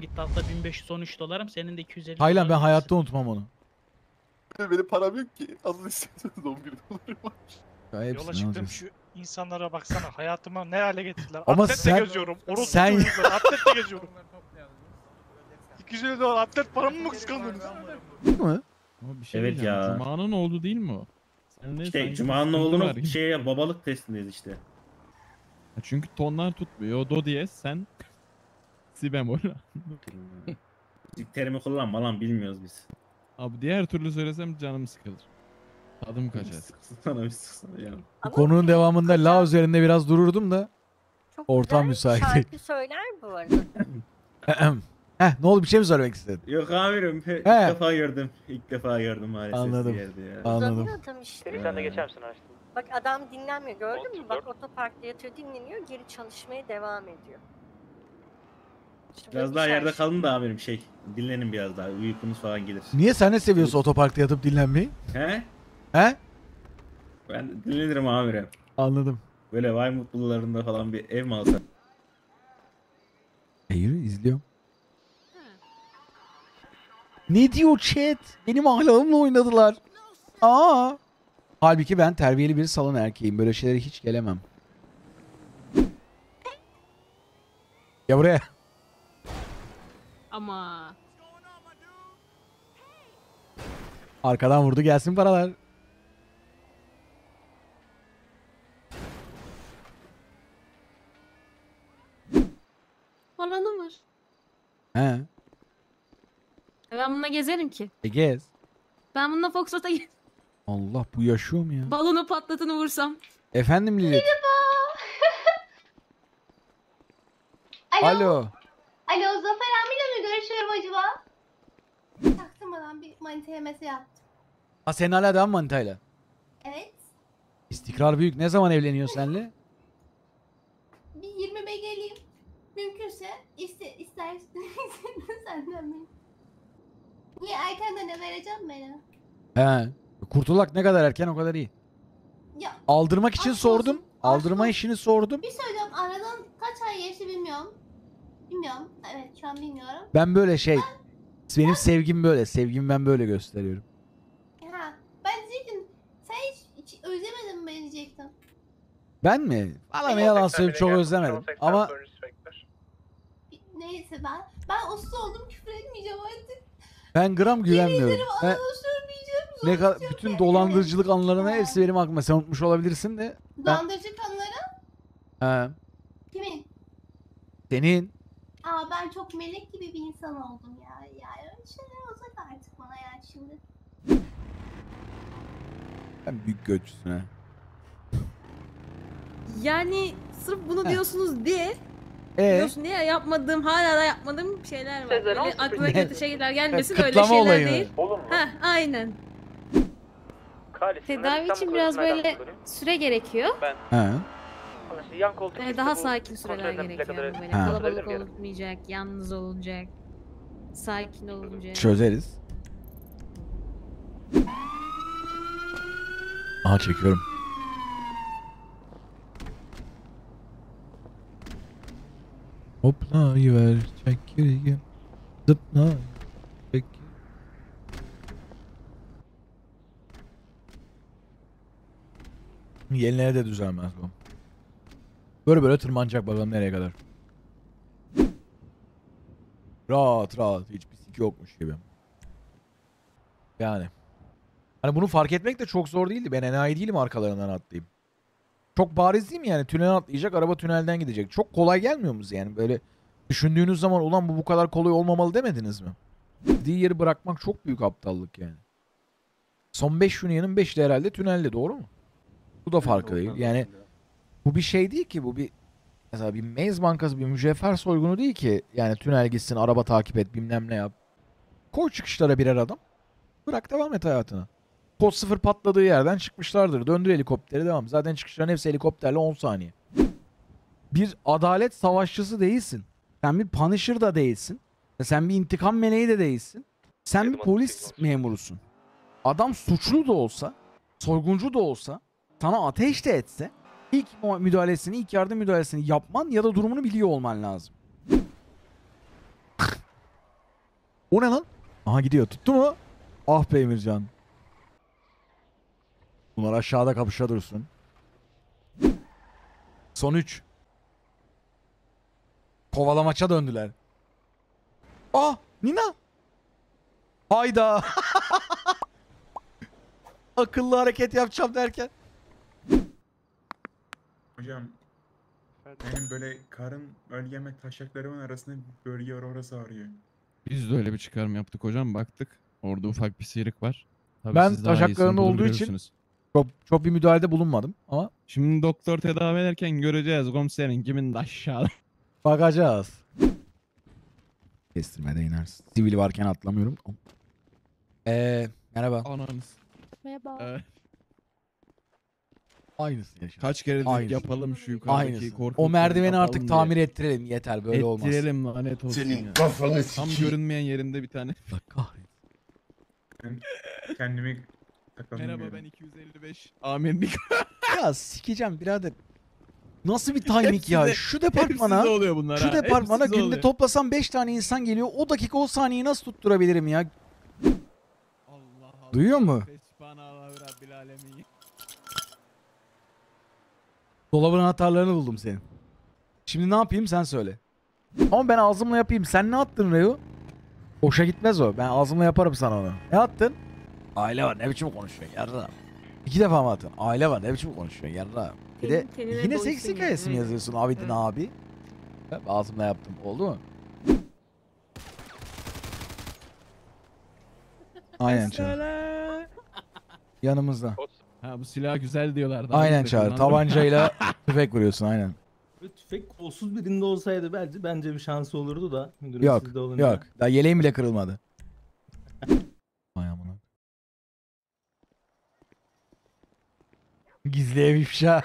gitti hatta 1513 dolarım senin de 250 Taylan ben doların hayatta unutmam onu. Benim param yok ki. Alın istiyorsanız 11 dolarım var. Ya Yola hepsini çıktım alacağız. şu insanlara baksana hayatımı ne hale getirdiler. Ama atletle sen- geziyorum. Orospu sen- çocukları, atletle geziyorum. 250 dolar atlet paramı mı kıskandınız? Değil mi? Ama bir şey Evet diyeceğim, ya. Cuma'nın oğlu değil mi o? Sen ne, İşte sanki Cuma'nın sıkıntı var oğlunu gibi. şeye babalık testindeyiz işte. Çünkü tonlar tutmuyor. O do diyez sen si bemol. Müzik terimi kullanma lan bilmiyoruz biz. Abi diğer türlü söylesem canım sıkılır. Tadım kaçar. Sıksana bir sıksana ya. Bu Ama konunun devamında la üzerinde biraz dururdum da. çok ortam güzel müsait değil. Şarkı söyler bu arada. Heh ne oldu bir şey mi söylemek istedin? Yok amirim ilk He. defa gördüm. İlk defa gördüm maalesef Anladım. yerde ya. Anladım. Uzanıyor adam işte. Sen de geçer Bak adam dinlenmiyor gördün mü? Bak otoparkta yatıyor dinleniyor geri çalışmaya devam ediyor. İşte Biraz bir daha yerde kalın da amirim şey. Dinlenin biraz daha uykunuz falan gelir. Niye sen ne seviyorsun otoparkta yatıp dinlenmeyi? He? He? Ben dinlenirim amirim. Anladım. Böyle vay mutlulularında falan bir ev mi alsak? Hayır izliyorum. Ne diyor chat? Benim ahlakımla oynadılar. Aa. Halbuki ben terbiyeli bir salon erkeğim. Böyle şeylere hiç gelemem. Ya buraya. Ama Arkadan vurdu gelsin paralar. olanı var. He. E Ben bununla gezerim ki. E gez. Ben bununla Foxtrot'a ge- Allah bu yaşıyor mu ya? balonu patlatını vursam. Efendim Lilith. Alo. Alo. Alo Zafer abiyle mi görüşüyorum acaba? Çaktırmadan bir manitaya mesaj attım. Ha sen hala devam manitayla. Evet. İstikrar büyük. Ne zaman evleniyor senle? Bir 20 be geleyim. Mümkünse iste, istersen senden mi? Niye erkenden de vereceğim beni? He. Kurtulak ne kadar erken o kadar iyi. Ya Aldırmak için Aşk sordum. olsun, aşk Aldırma olsun. işini sordum. bir söyleyeceğim aradan kaç ay geçti bilmiyorum. Bilmiyorum. Evet şu an bilmiyorum. Ben böyle şey. Benim sevgim böyle. Sevgimi ben böyle gösteriyorum. Ha, ben diyecektim. Sen hiç, hiç özlemedin mi beni diyecektim. Ben mi? Valla ne yalan söyleyeyim çok özlemedim. Ama Neyse ben. Ben uslu oldum küfür etmeyeceğim artık. ben gram güvenmiyorum. Ben sürmeyeceğim. ne kadar zorlayacağım bütün kendimi. dolandırıcılık anlarına Ha. hepsi benim aklıma. Sen unutmuş olabilirsin de. Dolandırıcı kanları He. kimin? Senin. Aa ben çok melek gibi bir insan oldum ya. Ya öyle şeyler olacak artık bana yani şimdi. Ben büyük göçsün ha. Yani sırf bunu Heh. diyorsunuz diye E diyorsun diye yapmadığım hala da yapmadığım şeyler var. Böyle aklına Ne? kötü şeyler gelmesin Ya, öyle kıtlama şeyler olayı mı? değil. Heh aynen. Tedavi için biraz böyle süre gerekiyor. He. Böyle daha sakin süreler gerekiyor. Böyle Ha. kalabalık olmayacak, yalnız olunacak. Sakin olunacak. Çözeriz. Aha çekiyorum. Hoplayıver çekirge Zıpla çek. Yenilere de düzelmez bu. Böyle böyle tırmanacak bakalım nereye kadar. Rahat rahat hiçbir sik yokmuş gibi. Yani. Hani bunu fark etmek de çok zor değildi. Ben enayi değilim arkalarından atlayayım. Çok bariz değil mi yani? Tünel atlayacak, araba tünelden gidecek. Çok kolay gelmiyor mu yani? Böyle düşündüğünüz zaman ulan bu bu kadar kolay olmamalı demediniz mi? Dediği yeri bırakmak çok büyük aptallık yani. Son 5 Union'ın 5 de herhalde tünelde doğru mu? Bu da farkı değil. Yani bu bir şey değil ki bu bir mesela bir Maze Bankası bir mücevher soygunu değil ki. Yani tünel gitsin araba takip et bilmem ne yap. Koy çıkışlara birer adam. Bırak devam et hayatına. Kod sıfır patladığı yerden çıkmışlardır. Döndür helikopteri devam. Zaten çıkışların hepsi helikopterle 10 saniye. Bir adalet savaşçısı değilsin. Sen bir Punisher da değilsin. Sen bir intikam meleği de değilsin. Sen bir polis memurusun. Adam suçlu da olsa, soyguncu da olsa, sana ateş de etse ilk müdahalesini, ilk yardım müdahalesini yapman ya da durumunu biliyor olman lazım. O ne lan? Aha gidiyor. Tuttu mu? Ah be Emircan. Bunlar aşağıda kapışa dursun. Son 3. Kovalamaça döndüler. Ah! Nina! Hayda! Akıllı hareket yapacağım derken. Hocam benim böyle karın bölgeme taşaklarımın arasında bir bölge var orası ağrıyor. Biz de öyle bir çıkarım yaptık hocam baktık. Orada ufak bir sıyrık var. Tabii Ben siz daha taşaklarında iyisini bulur olduğu için- görürsünüz. Çok, çok bir müdahalede bulunmadım ama Şimdi doktor tedavi ederken göreceğiz komiserin kimin de aşağıda. bakacağız. Kestirmede inersin. Sivil varken atlamıyorum. Eee merhaba. Ananız. Merhaba. Evet. Aynısı yaşa. Kaç kere dedik Aynısı. yapalım şu yukarıdaki Aynısı. korkunç O merdiveni yapalım artık diye. tamir ettirelim yeter böyle olmaz. Ettirelim lanet olsun ya. kafanı Tam görünmeyen yerinde bir tane. Allah kahretsin. Kendimi takamıyorum. Merhaba ben 255. Amirlik. Ya sikeceğim birader. Nasıl bir timing ya? De- Şu departmana oluyor bunlar şu ha. departmana günde oluyor. toplasam 5 tane insan geliyor. O dakika o saniyeyi nasıl tutturabilirim ya? Allah Allah. Duyuyor mu? Fesbhanallah Rabbil alemin. Dolabın anahtarlarını buldum senin. Şimdi ne yapayım sen söyle. Ama ben ağzımla yapayım. Sen ne attın Reo? Boşa gitmez o. Ben ağzımla yaparım sana onu. Ne attın? Aile var ne biçim konuşuyorsun yarra. İki defa mı attın? Aile var ne biçim konuşuyorsun yarra. Bir de kendine yine doysun seks yani. hikayesi mi yazıyorsun abidin Hı. abi? Ben ağzımla yaptım. Oldu mu? Aynen Çağrı. Yanımızda. Ha bu silah güzel diyorlardı. Aynen Çağrı. Tabancayla tüfek vuruyorsun aynen. Tüfek kolsuz birinde olsaydı bence bence bir şansı olurdu da. Müdürüm Yok sizde olunca. yok. Daha yeleğim bile kırılmadı. Gizli ev ifşa.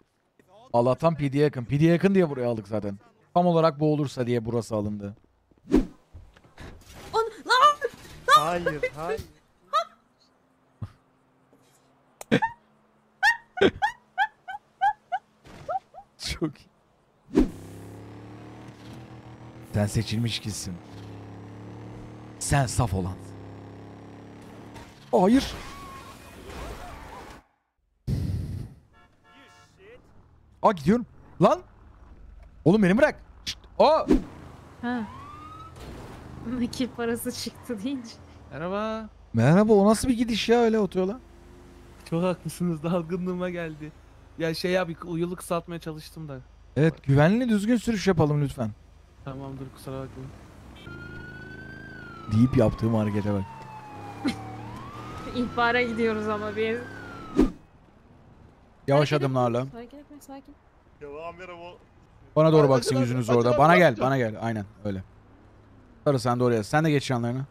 Allah'tan PD'ye yakın. PD'ye yakın diye buraya aldık zaten. Tam olarak bu olursa diye burası alındı. Hayır hayır. Çok iyi. Sen seçilmiş kişisin. Sen saf olan. Hayır. Aa gidiyorum. Lan. Oğlum beni bırak. Şşt. Aa. Ha. Nakil parası çıktı deyince. Merhaba. Merhaba o nasıl bir gidiş ya öyle otoyola? Çok haklısınız. Dalgınlığıma geldi. Ya şey abi yolu kısaltmaya çalıştım da. Evet güvenli düzgün sürüş yapalım lütfen. Tamamdır kusura bakmayın. Deyip yaptığım harekete bak. İhbara gidiyoruz ama biz. Yavaş Hareket adımlarla. Sakin etme sakin. Ya o. Bana doğru baksın yüzünüz orada. Bana gel, bana gel. Aynen öyle. Sarı sen de oraya. Sen de geç yanlarına.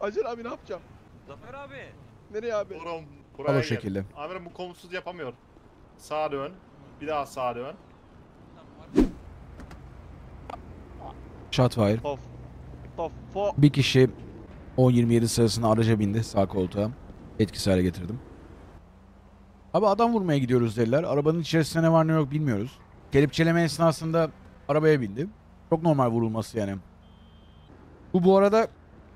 Acil abi ne yapacağım? Zafer abi. Nereye abi? Oğlum Al buraya o gel. şekilde. Amirim bu kolsuz yapamıyor. Sağa dön. Bir daha sağa dön. Shotfire. Of. Of. Fo. Bir kişi 10-27 sırasında araca bindi sağ koltuğa. Etkisiz hale getirdim. Abi adam vurmaya gidiyoruz dediler. Arabanın içerisinde ne var ne yok bilmiyoruz. Kelepçeleme esnasında arabaya bindi. Çok normal vurulması yani. Bu bu arada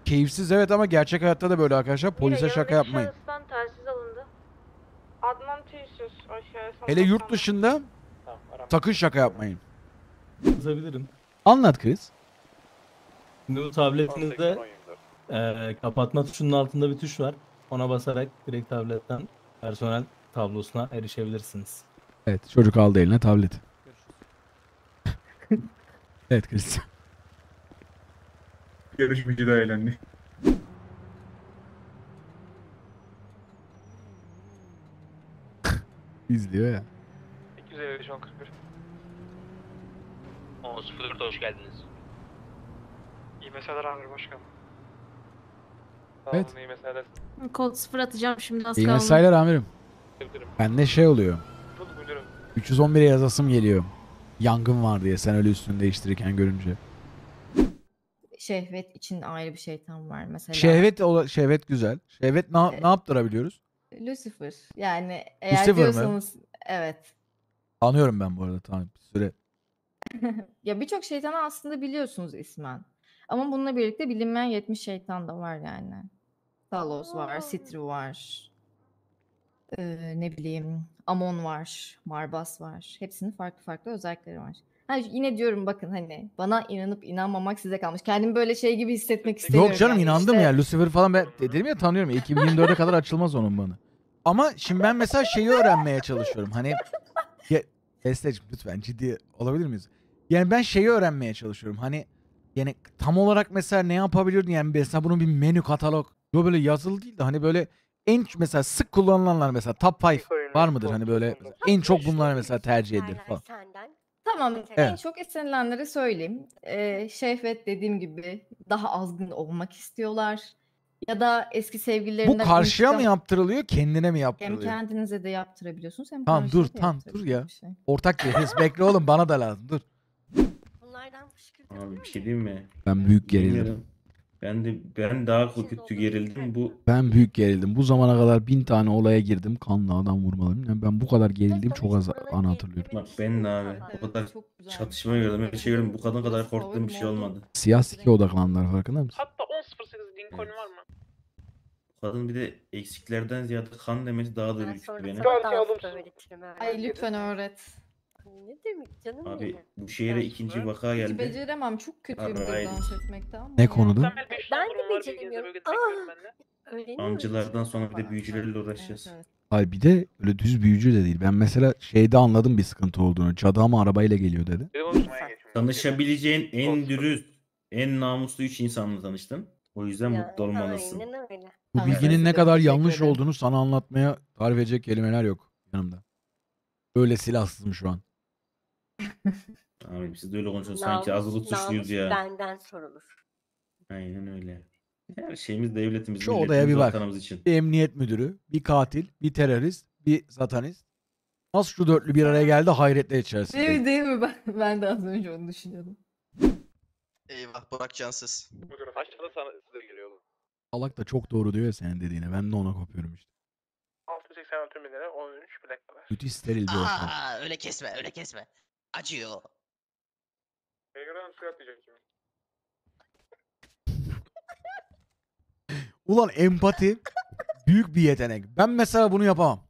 keyifsiz evet ama gerçek hayatta da böyle arkadaşlar. Polise şaka yapmayın. Hele yurt dışında sakın şaka yapmayın. Yazabilirim. Anlat Chris. Şimdi bu tabletinizde eee, kapatma tuşunun altında bir tuş var. Ona basarak direkt tabletten personel tablosuna erişebilirsiniz. Evet çocuk aldı eline tablet. evet Chris. Yarışmacı da eğlendi. İzliyor ya. 255 1041. 10.04'da hoş geldiniz. İyi meseleler amirim başkanım. Sağ Evet. olun iyi meseleler. Kod sıfır atacağım şimdi az İyi kaldı. mesailer amirim. Sevdirim. Bende şey oluyor. Müdürüm. 311'e yazasım geliyor. Yangın var diye sen öyle üstünü değiştirirken görünce. Şehvet için ayrı bir şeytan var mesela. Şehvet ola- şehvet güzel. Şehvet ne, Evet. ne yaptırabiliyoruz? Lucifer. Yani eğer Lucifer mi? diyorsanız evet. Tanıyorum ben bu arada tamam bir süre. Ya birçok şeytanı aslında biliyorsunuz ismen. Ama bununla birlikte bilinmeyen 70 şeytan da var yani. Talos var, Sitru var. Ee, ne bileyim, Amon var, Marbas var. Hepsinin farklı farklı özellikleri var. Ha, yine diyorum bakın hani bana inanıp inanmamak size kalmış. Kendimi böyle şey gibi hissetmek istemiyorum. Yok canım yani. inandım İşte- ya. Lucifer falan ben dedim ya tanıyorum. ya, 2024'e kadar açılmaz onun bana. Ama şimdi ben mesela şeyi öğrenmeye çalışıyorum. Hani ya, Besteciğim lütfen ciddi olabilir miyiz? Yani ben şeyi öğrenmeye çalışıyorum. Hani yani tam olarak mesela ne yapabilirdin yani mesela bunun bir menü katalog. Yok böyle yazılı değil de hani böyle en mesela sık kullanılanlar mesela top 5 var mıdır hani böyle en çok bunlar mesela tercih edilir falan. Senden. Tamam. En Evet. çok istenilenleri söyleyeyim. Ee, şehvet dediğim gibi daha azgın olmak istiyorlar. Ya da eski Bu sevgililerinden karşıya mı intikam- yaptırılıyor kendine mi Hem yaptırılıyor? kendinize de yaptırabiliyorsunuz hem Tamam karşıya dur da tamam dur ya. yaptırabiliyor bir şey. Ortak geliriz bekle oğlum bana da lazım dur. Bunlardan fışkırtabiliyor Abi bir muyum? şey diyeyim mi? Ben büyük gerildim. Bilmiyorum. Ben de ben daha kötü gerildim. Bu Ben büyük gerildim. Bu zamana kadar bin tane olaya girdim. Kanlı adam vurmalıyım. Yani ben bu kadar gerildiğim çok az an hatırlıyorum. bak ben de abi o kadar çatışma gördüm. Bir şey gördüm. Bu kadın kadar korktuğum bir şey olmadı. Siyah sike odaklandılar farkında mısın? Hatta 10.08 Lincoln var mı? Kadın bir de eksiklerden ziyade kan demesi daha da Ben ürküttü sonra beni. sana öğretirim. Ay lütfen öğret. Ne demek canım Abi benim. bu şehre ikinci vaka Hiç geldi. beceremem. Çok kötüyümdür Alright. dans etmekte ama. Ne konuda? Ben de beceremiyorum. Aa, öğreniyorum. Amcılardan sonra bir de büyücülerle uğraşacağız. Evet, evet. Ay bir de öyle düz büyücü de değil. Ben mesela şeyde anladım bir sıkıntı olduğunu. Cadı ama arabayla geliyor dedi. Tanışabileceğin en dürüst, en namuslu üç insanla tanıştın. O yüzden Ya, mutlu olmalısın. Aynen öyle. Bu Tamam, bilginin ne kadar teşekkür yanlış ederim. olduğunu sana anlatmaya tarif edecek kelimeler yok yanımda. Öyle silahsızım şu an. Abi siz de öyle konuşuyorsunuz sanki Namus- azılı suçluyuz ya. benden sorulur. Aynen öyle. Her şeyimiz devletimiz, Şu odaya milletimiz, bir bak. vatanımız için. Bir emniyet müdürü, bir katil, bir terörist, bir satanist. Nasıl şu dörtlü bir araya geldi hayretler Değil içerisinde. mi değil mi? Ben, ben de az önce onu düşünüyordum. Eyvah Burak cansız. Aşağıda sana size geliyor. Salak da çok doğru diyor ya senin dediğine. Ben de ona kopuyorum işte. 686 bin lira 13 plakalar. Müthiş steril bir ortam. Aa öyle kesme öyle kesme. Acıyor. Belgradan suya atlayacak? Ulan empati büyük bir yetenek. Ben mesela bunu yapamam.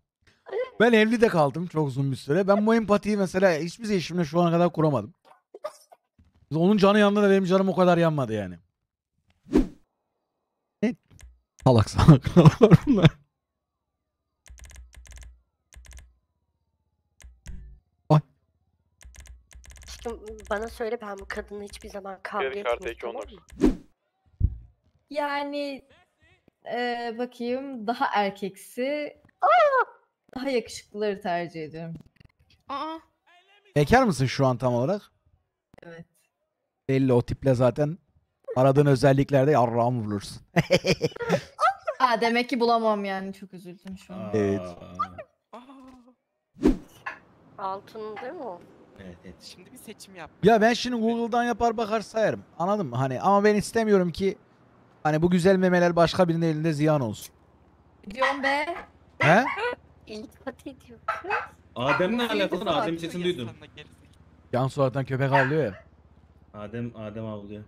Ben evli de kaldım çok uzun bir süre. Ben bu empatiyi mesela hiçbir eşimle şu ana kadar kuramadım. Onun canı yandı da benim canım o kadar yanmadı yani. Ne? Salak salak var bunlar. Aşkım bana söyle ben bu kadınla hiçbir zaman kavga Kredi kartı etmiyorum iki tamam mı? Yani eee, bakayım daha erkeksi, daha yakışıklıları tercih ediyorum. Aa. Bekar mısın şu an tam olarak? Evet. Belli o tiple zaten aradığın özelliklerde yarrağımı bulursun. Aa, demek ki bulamam yani çok üzüldüm şu an. Evet. Aa, Altın değil mi o? Evet, evet. Şimdi bir seçim yap. Ya ben şimdi Google'dan yapar bakar sayarım. Anladın mı? Hani ama ben istemiyorum ki hani bu güzel memeler başka birinin elinde ziyan olsun. Diyorum be. He? İltifat ediyor. Adem'le alakalı? Adem'in sesini duydum. Can suattan köpek avlıyor ya. Adem Adem avlıyor.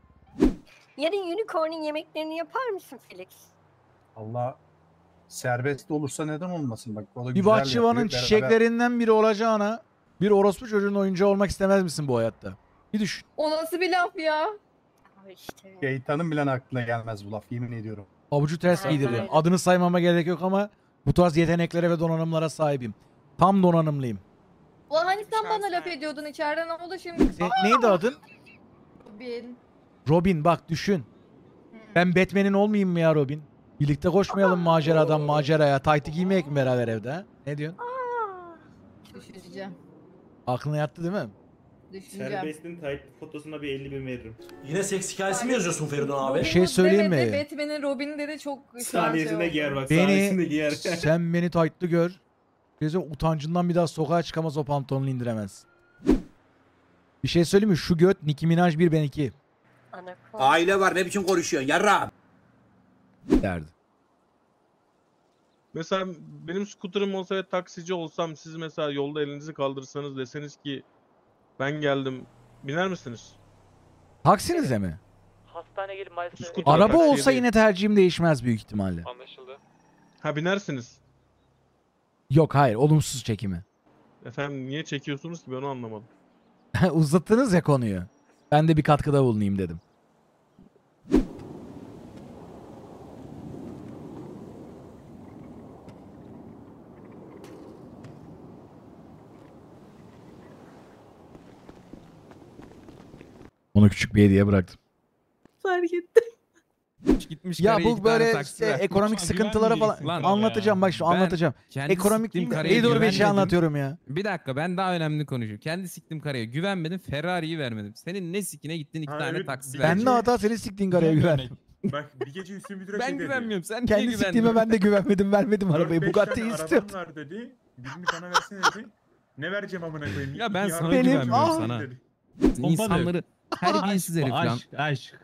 Yarın unicorn'un yemeklerini yapar mısın Felix? Allah serbest olursa neden olmasın bak. O da Bir güzel bahçıvanın yapıyor, beraber- çiçeklerinden biri olacağına bir orospu çocuğun oyuncağı olmak istemez misin bu hayatta? Bir düşün. O nasıl bir laf ya? Abi işte. Şeytanın bile aklına gelmez bu laf yemin ediyorum. Avucu ters Aynen giydiririm. öyle. Adını saymama gerek yok ama bu tarz yeteneklere ve donanımlara sahibim. Tam donanımlıyım. Ulan hani sen bana laf ediyordun içeriden ne oldu şimdi? Se- neydi adın? Bin. Robin bak düşün. Ben Batman'in olmayayım mı ya Robin? Birlikte koşmayalım maceradan maceraya. Taytı giymeyek mi beraber evde ha? Ne diyorsun? Düşüneceğim. Aklına yattı değil mi? Düşüneceğim. Serbestin Tayyip fotosuna bir 50 bin veririm. Yine seks hikayesi mi yazıyorsun Feridun Bir şey söyleyeyim Demedi, mi? Batman'in Robin dedi çok şu an şey Saniyesinde oldu. giyer bak. Beni giyer. sen beni taytlı gör. Gözüm utancından bir daha sokağa çıkamaz o pantolonu indiremez. Bir şey söyleyeyim mi? Şu göt Nicki Minaj 1 ben 2 Anakonda. Aile var ne biçim konuşuyorsun yarra. derdi. Mesela benim scooter'ım olsa ve taksici olsam siz mesela yolda elinizi kaldırsanız deseniz ki ben geldim biner misiniz? Taksinize mi? hastaneye gelip maalesef... Scooter Araba taksiye olsa değil. yine tercihim değişmez büyük ihtimalle. Anlaşıldı. Ha binersiniz. Yok hayır olumsuz çekimi. Efendim niye çekiyorsunuz ki ben onu anlamadım. Uzattınız ya konuyu. Ben de bir katkıda bulunayım dedim. Küçük bir hediye bıraktım. Fark ettim. Gitmiş Ya bu böyle işte ekonomik sıkıntılara falan lan. anlatacağım bak şu Ben anlatacağım. Ekonomik İyi dur bir şey güvenmedim. anlatıyorum ya. Bir dakika ben daha önemli konuşuyorum. Kendi siktim karıya güvenmedim Ferrari'yi vermedim. Senin ne sikine gittin iki Ha, tane evet, taksi verdin. Ben de hata seni siktiğin karaya güven. Bak bir gece üstü müdüre Ben şey dedi. güvenmiyorum sen niye Kendi siktiğime ben de güvenmedim vermedim arabayı. Bugatti'yi arabam var dedi. Birini bana versene dedi. Ne vereceğim amına koyayım? Ya ben sana araba güvenmiyorum, var sana. dedi. İnsanları terbiyesiz herif lan. aşk.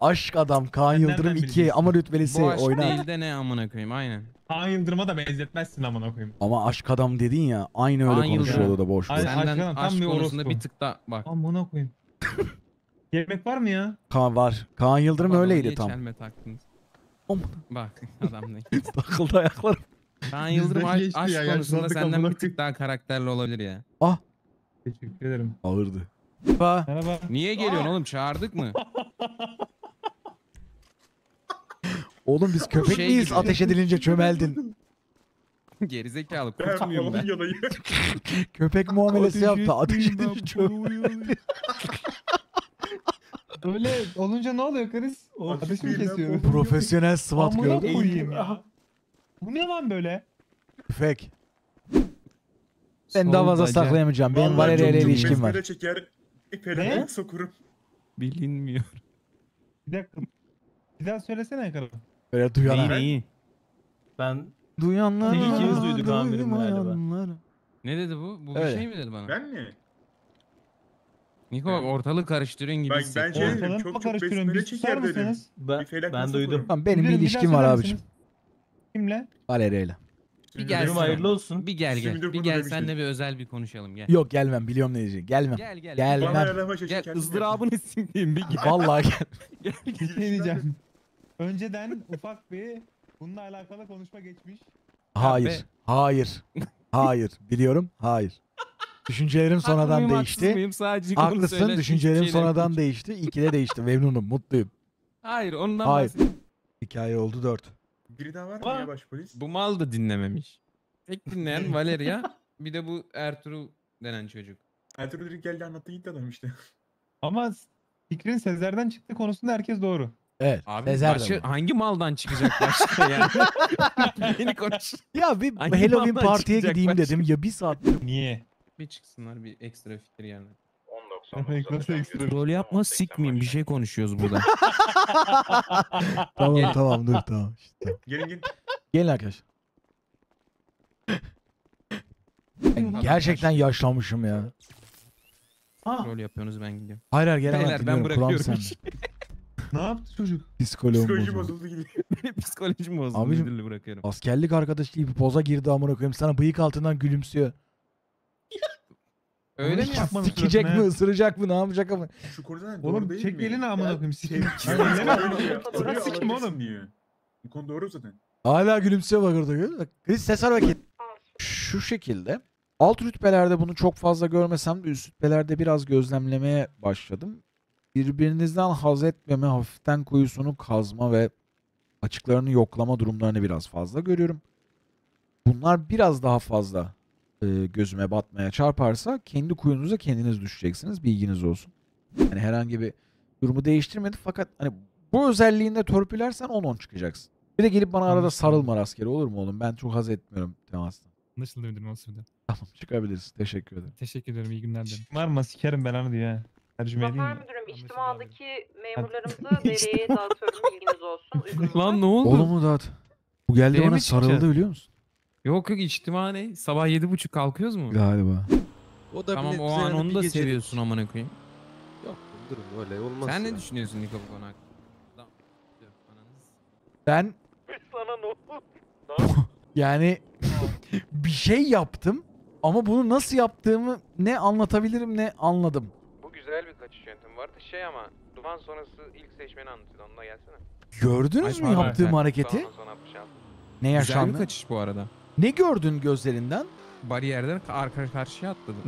Aşk adam Kaan Yıldırım nereden 2 bileceksin? ama rütbelisi Bu aşk oynar. değil de ne amına koyayım aynen. Kaan Yıldırım'a da benzetmezsin amına koyayım. Ama aşk adam dedin ya aynı öyle Kaan Yıldırım. konuşuyordu da boş boş. Senden aşk adam, tam aşk bir konusunda orospu. bir tık daha bak. Amına koyayım. Yemek var mı ya? Kaan var. Kaan Yıldırım Adamı öyleydi niye tam. çelme taktınız? Aman. Bak adam ne? Takıldı ayaklarım. Kaan Bizden Yıldırım aşk, geçti aşk ya, konusunda yaşlandık senden amına bir tık daha karakterli olabilir ya. Teşekkür ederim. Ağırdı. Ba. Merhaba. Niye geliyorsun oğlum çağırdık mı? Oğlum biz köpek Şey miyiz gibi. ateş edilince çömeldin. Gerizekalı Ben kurt muyum ben? Köpek muamelesi yaptı. Ateş edince çömeldi. Öyle olunca ne oluyor? O Ateş ateş mi kesiyor? Profesyonel SWAT Amına gördün. koyayım ya. Bu ne lan böyle? Tüfek. Ben daha fazla saklayamayacağım. Benim Vallahi Valeria ile çok ilişkim var. besmele çeker. Ne? sokurum. Bilinmiyor. Bir dakika. Bir daha söylesene ekranı. Böyle duyanlar. Neyi neyi? Ben Duyanlar. Tek ikimiz duyduk amirim galiba. Ne dedi bu? Bu bir Öyle. şey mi dedi bana? Ben mi? Niko bak ortalığı karıştırıyorsun gibi Bak, hissettim. bence- Şey dedim, ortadan çok mı çok besmele Bir susar çeker dedim. mısınız? Ben, ben duydum. Tamam benim bir ilişkim daha var söyler abicim. misiniz? Kimle? Valeria Bir gelsene. hayırlı olsun. Bir gel gel. Şimdi Bir gel demiştim. senle bir özel bir konuşalım gel. Yok gelmem biliyorum ne diyecek. Gelmem. Gel gel. Gel. Bana ayarlama şaşı Gel kendim ızdırabını sikeyim bir gel. Vallahi gel. Gel Bir şey diyeceğim. Önceden ufak bir bununla alakalı konuşma geçmiş. Hayır. Hayır. Hayır. Biliyorum. Hayır. Düşüncelerim Haklı sonradan mıyım, haksız değişti. mıyım? Sadece Haklısın. söyle, Düşüncelerim sonradan konuş- değişti. İki de değişti. Memnunum. Mutluyum. Hayır ondan Hayır. bahsediyorum. Hikaye oldu dört. Biri daha var mı ya başpolis? Bu mal da dinlememiş. Tek dinleyen Valeria bir de bu Ertuğrul denen çocuk. Ertuğrul direkt geldi anlattı gitti adam işte. Ama fikrin Sezer'den çıktı konusunda herkes doğru. Evet. Abi Sezer de başı hangi maldan çıkacak başka yani? Beni konuş. Ya bir Hangi Halloween partiye çıkacak gideyim başka? dedim. Ya bir saat Niye? Bir çıksınlar bir ekstra fikir yerine. Demek nasıl ekstra? Rol yapma sikmeyeyim bir şey konuşuyoruz burada. Tamam tamam dur tamam. İşte, tamam. Gelin gelin. Gelin arkadaşlar. Ben gerçekten yaşlanmışım ya. Rol yapıyorsunuz ben gidiyorum. Hayır hayır gelemem. Beyler ben dinliyorum. Kulağım bırakıyorum. sende. ne yaptı çocuk? Psikoloğum Psikoloji bozuldu. bozuldu gidiyor. Benim psikolojim bozuldu. Abicim- Müdürlüğü bırakıyorum. Askerlik arkadaşı gibi poza girdi amına koyayım. Sana bıyık altından gülümsüyor. Öyle mi yapmadım Sikecek mi, ısıracak mı, ne yapacak ama. Şu konuda doğru Oğlum değil çek mi? elini amına Ya, koyayım sikim. elini amına koyayım. Sikim oğlum. diyor. Bu konu doğru zaten. Hala gülümsüyor bak orada. görüyor musun? Chris ses hareket. Şu şekilde. Alt rütbelerde bunu çok fazla görmesem de üst rütbelerde biraz gözlemlemeye başladım. Birbirinizden haz etmeme, hafiften kuyusunu kazma ve açıklarını yoklama durumlarını biraz fazla görüyorum. Bunlar biraz daha fazla e, gözüme batmaya çarparsa kendi kuyunuza kendiniz düşeceksiniz. Bilginiz olsun. Yani herhangi bir durumu değiştirmedi fakat hani bu özelliğinde törpülersen 10-10 çıkacaksın. Bir de gelip bana arada sarılma rastgele olur mu oğlum? Ben çok haz etmiyorum temastan. Anlaşıldı müdürüm olsun müdürüm. Tamam çıkabiliriz. Teşekkür ederim. Teşekkür ederim iyi günler dilerim. Var mı sikerim belanı diye. ha. Tercüme edeyim mi? Müdürüm içtimadaki memurlarımızı devreye dağıtıyorum bilginiz olsun. Lan ne oldu? Oğlumu dağıt. Bu geldi Şeye bana mi sarıldı biliyor musun? Yok yok içtima ne? Sabah yedi buçuk kalkıyoruz mu? Galiba. O da Tamam o an onu bir da gecelik. seviyorsun amına koyayım. Yok durum öyle olmaz. Sen ya. ne düşünüyorsun Niko bu konu hakkında? Ananız. Ben Sana ne oldu? yani bir şey yaptım ama bunu nasıl yaptığımı ne anlatabilirim ne anladım. Bu güzel bir kaçış yöntemi vardı. Şey ama duman sonrası ilk seçmeni anlatıyordu. Onunla gelsene. Gördünüz mü Ay, pardon, yaptığım hareketi? Sonra sonra 66. Ne Güzel yaşandı? bir kaçış bu arada. Ne gördün gözlerinden? Bariyerden arka karşıya atladım.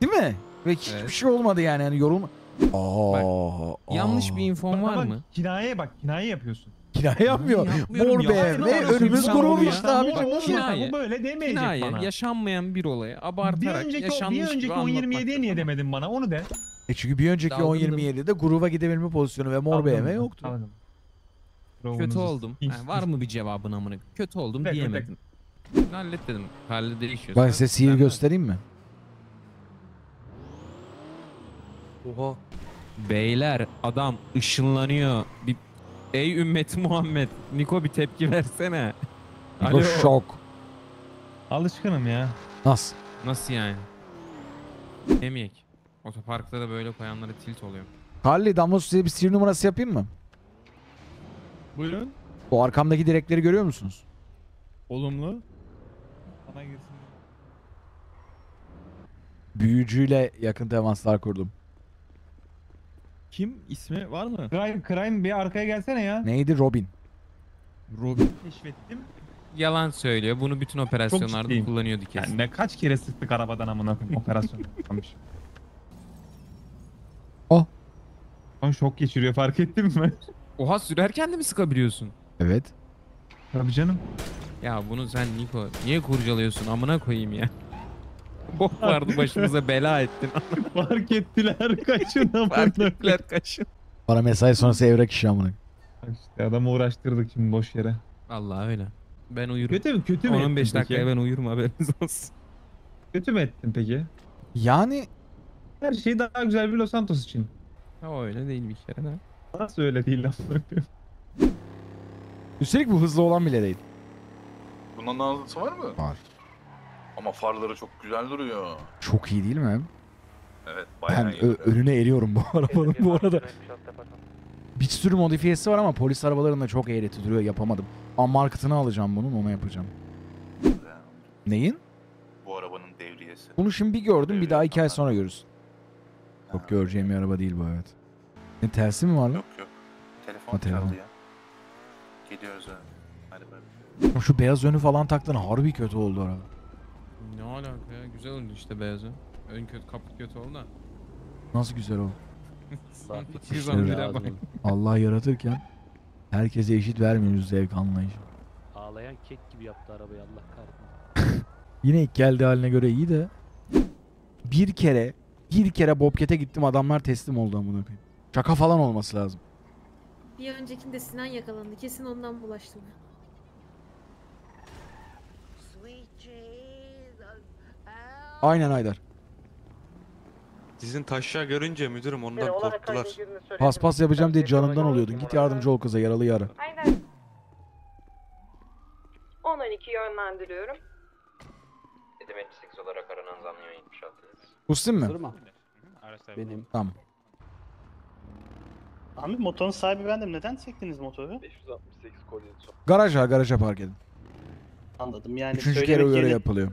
Değil mi? Ve hiçbir Evet. şey olmadı yani. yani yorulma. Aa, Yanlış aa. bir infon var mı? Kinaye bak kinaye yapıyorsun. Kinaye yapmıyor. yapmıyorum Mor ya. BMW Aynen, önümüz aynen. kurulmuş Ya. işte abicim. Bak, oğlum. kinaye. Bu böyle demeyecek Kinaye, bana. yaşanmayan bir olayı bir abartarak önceki, yaşanmış bir önceki gibi 10-27'ye niye demedin bana onu de. E çünkü bir önceki Dalgındım. 10-27'de gruba gidebilme pozisyonu ve mor BMW yoktu. Kötü oldum. Ha, var mı bir cevabın amına? Kötü oldum Bekle, diyemedim. Hallet dedim. Halde değişiyor. Bak size sihir göstereyim mi? Oha. Beyler adam ışınlanıyor. Bir Ey ümmeti Muhammed. Niko bir tepki versene. Bu şok. Alışkınım ya. Nasıl? Nasıl yani? Demeyek. Otoparkta da böyle koyanlara tilt oluyor. Carly Damla size bir sihir numarası yapayım mı? Buyurun. O arkamdaki direkleri görüyor musunuz? Olumlu. Bana girsin. Büyücüyle yakın temaslar kurdum. Kim? ismi var mı? Crime, Crime bir arkaya gelsene ya. Neydi? Robin. Robin. Keşfettim. Yalan söylüyor. Bunu bütün operasyonlarda ciddiyim. kullanıyordu kesin. Yani ne kaç kere sıktık arabadan amına koyayım operasyon yapmış. Oh. Lan şok geçiriyor fark ettin mi? Oha sürerken de mi sıkabiliyorsun? Evet. Tabii canım. Ya bunu sen Niko niye kurcalıyorsun amına koyayım ya. Bok vardı başımıza bela ettin. fark ettiler kaçın amına Fark ettiler kaçın. Bana mesai sonrası evrak işi amına. İşte adamı uğraştırdık şimdi boş yere. Vallahi öyle. Ben uyurum. Kötü mü? Kötü mü 10-15 ettin dakikaya peki? ben uyurum haberiniz olsun. Kötü mü ettin peki? Yani Her şey daha güzel bir Los Santos için. Ha öyle değil bir kere de. Nasıl öyle değil koyayım? Üstelik bu hızlı olan bile değil. Bundan daha hızlısı var mı? Var. Ama farları çok güzel duruyor. Çok iyi değil mi? Evet Ben bayağı iyi. ö- önüne eriyorum bu arabanın bu arada. Bir sürü modifiyesi var ama polis arabalarında çok eğreti duruyor yapamadım. Unmarket'ını alacağım bunun ona yapacağım. Neyin? Bu arabanın devriyesi. Bunu şimdi bir gördüm bir daha iki ay sonra görürsün. Çok göreceğim bir araba değil bu evet. Ne tersi mi var lan? Yok yok. Telefon Ha, telefon. çaldı ya. Gidiyoruz abi. Hadi bay. Şu beyaz önü falan taktın harbi kötü oldu araba. Ne alaka ya güzel oldu işte beyazı. Ön kötü kaput kötü oldu da. Nasıl güzel oldu. Son İşte 211'e bak. Allah yaratırken herkese eşit vermiyoruz zevk anlayışı. Ağlayan kek gibi yaptı arabayı Allah kahretsin. Yine ilk geldiği haline göre iyi de bir kere bir kere Bobcat'e gittim adamlar teslim oldu amına koyayım. Şaka falan olması lazım. Bir öncekinde Sinan yakalandı. Kesin ondan bulaştı. Aynen Aydar. Sizin taşya görünce müdürüm ondan korktular. Paspas yapacağım diye canından oluyordun. Git yardımcı ol kıza yaralıyı ara. Aynen. 10-12 yönlendiriyorum. 758 olarak aranan zanlıyor 76. Kustin mi? Benim. Tamam. Abi motorun sahibi bendim. Neden çektiniz motoru? 568 kolye son. Garaja garaja park edin. Anladım yani. Üçüncü kere söylemek uyarı yerine- yapılıyor.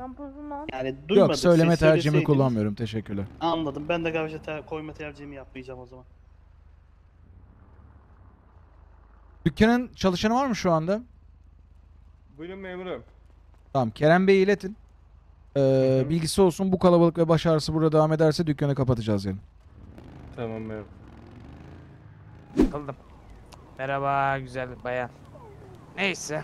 Yani duymadım. Yok söyleme siz tercihimi söyleseydiniz- kullanmıyorum. Teşekkürler. Anladım. Ben de garaja ter- koyma tercihimi yapmayacağım o zaman. Dükkanın çalışanı var mı şu anda? Buyurun memurum. Tamam Kerem Bey'i iletin. Ee, bilgisi olsun bu kalabalık ve başarısı burada devam ederse dükkanı kapatacağız yani. Tamam memurum. Sıkıldım. Merhaba güzel bayan. Neyse.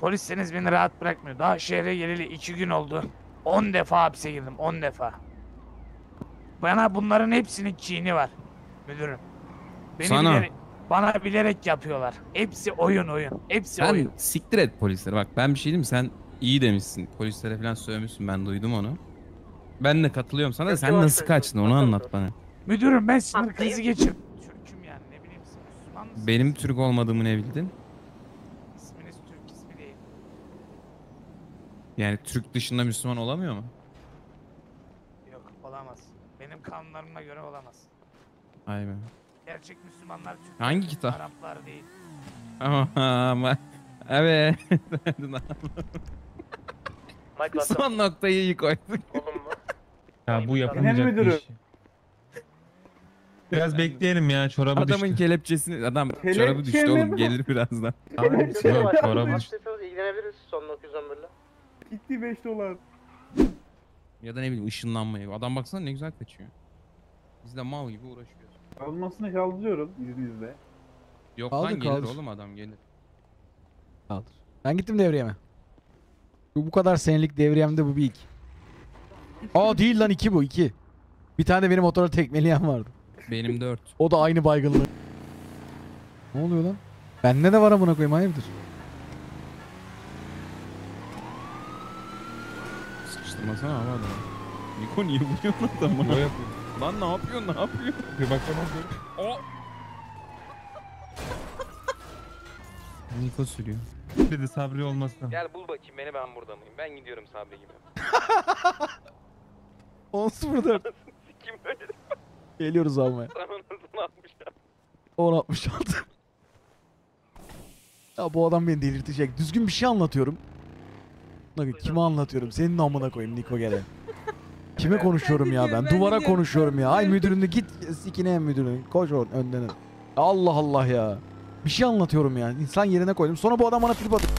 Polisiniz beni rahat bırakmıyor. Daha şehre geleli iki gün oldu. 10 defa hapse girdim. 10 defa. Bana bunların hepsinin çiğni var. Müdürüm. Beni Sana. bilerek- bana bilerek yapıyorlar. Hepsi oyun oyun. Hepsi Sen oyun. siktir et polisleri. Bak ben bir şey diyeyim mi? Sen iyi demişsin. Polislere falan sövmüşsün. Ben duydum onu. Ben de katılıyorum sana da sen nasıl kaçtın onu anlat bana. Müdürüm ben sinir krizi geçirdim. Türk'üm yani ne bileyim siz Müslüman mısınız? Benim Türk olmadığımı ne bildin? İsminiz Türk ismi değil. Yani Türk dışında Müslüman olamıyor mu? Yok olamaz. Benim kanunlarıma göre olamaz. Ay be. Gerçek Müslümanlar Türk. Hangi kitap? Araplar değil. Ama ama evet. Son noktayı iyi koyduk. Ya bu yapılmayacak bir iş. Biraz bekleyelim ya çorabı Adamın düştü. kelepçesini adam Kelepçe çorabı düştü mi oğlum bu? gelir birazdan. Yok çorabı düştü. ilgilenebiliriz son 911'le. Gitti 5 dolar. Ya da ne bileyim ışınlanmayı. Adam baksana ne güzel kaçıyor. Biz de mal gibi uğraşıyoruz. Almasını kaldırıyorum izninizle. Yok Kaldır, lan gelir kaldır. oğlum adam gelir. Kaldır. Ben gittim devriyeme. Bu, bu kadar senelik devriyemde bu bir ilk. Aa değil lan iki bu iki. Bir tane benim motoru tekmeleyen vardı. Benim 4. O da aynı baygınlığı. Ne oluyor lan? Bende de var amına koyayım hayırdır? Sıkıştırmasana abi adamı. Niko niye vuruyorsun adamı? O yapıyor. Lan ne yapıyorsun ne yapıyorsun? Bir bakalım. O. Niko sürüyor. Dedi sabri olmasın. Gel bul bakayım beni ben burada mıyım? Ben gidiyorum Sabri gibi. 10.04. Kim böyle? Geliyoruz almaya. Sana nasıl atmışlar? 10.66. ya bu adam beni delirtecek. Düzgün bir şey anlatıyorum. Bakın kime anlatıyorum? Senin amına koyayım Niko gelen. Kime konuşuyorum ya ben? Duvara konuşuyorum ya. Ay müdürünü git sikine müdürünü. Koş oradan önden. Allah Allah ya. Bir şey anlatıyorum ya. İnsan yerine koydum. Sonra bu adam bana trip atıyor.